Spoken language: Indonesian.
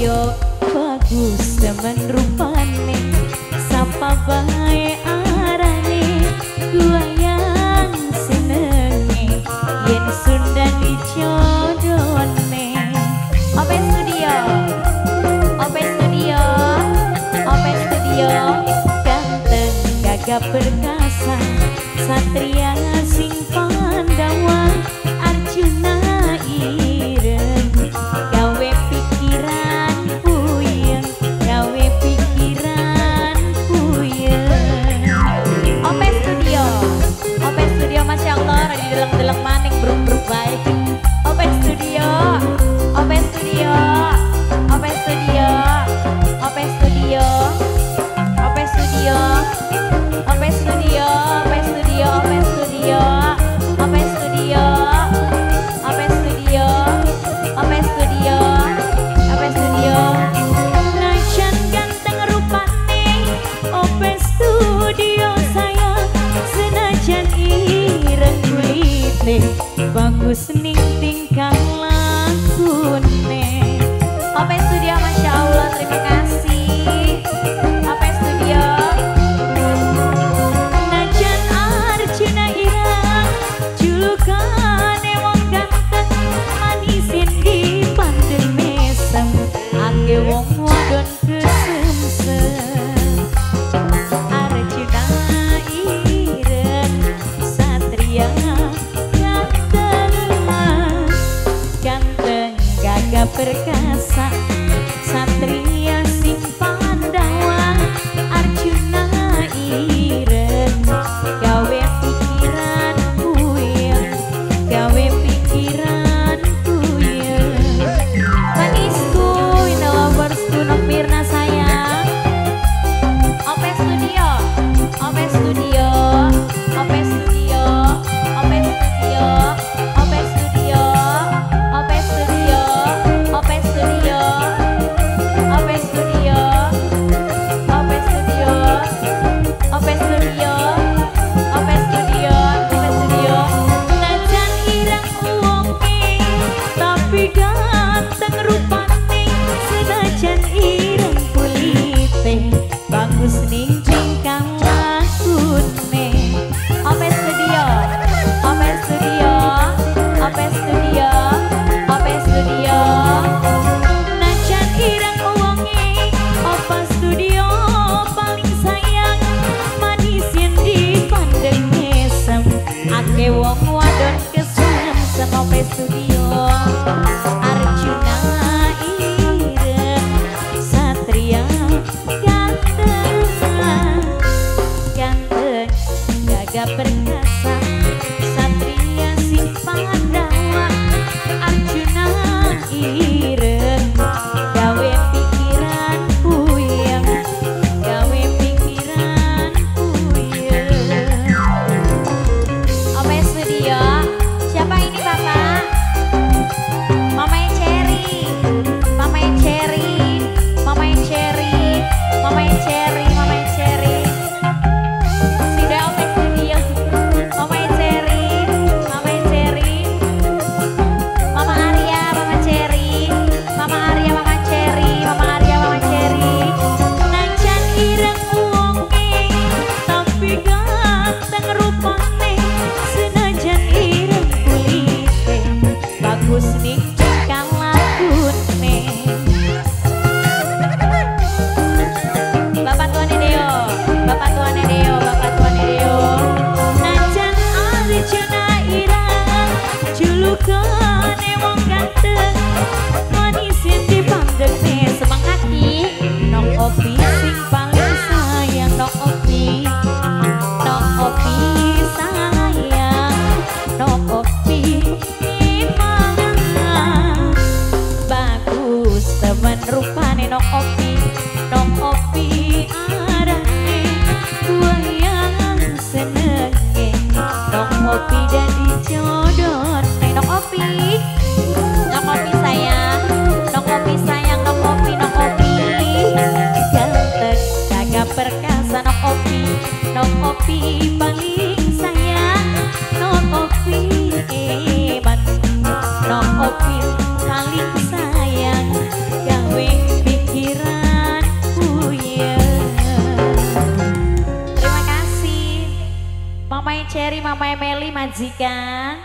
koyo bagus temen rupane sapa bae arane guayang senenge yen Sunda dicodone Open Studio Open Studio Open Studio. Ganteng gagah perkasa satria sing 웃음 perkasa. Sope Studio. Arjuna Ira Satria Ganteng. Ganteng Gaga perkasa. Satria Simpan Dawa Arjuna Ira nong opi nong opi yang wayang senenge. Dari jodoh nong opi. Nong sayang nong sayang nong opi nong opi. Perkasa nong opi. Nong paling namanya Meli majikan.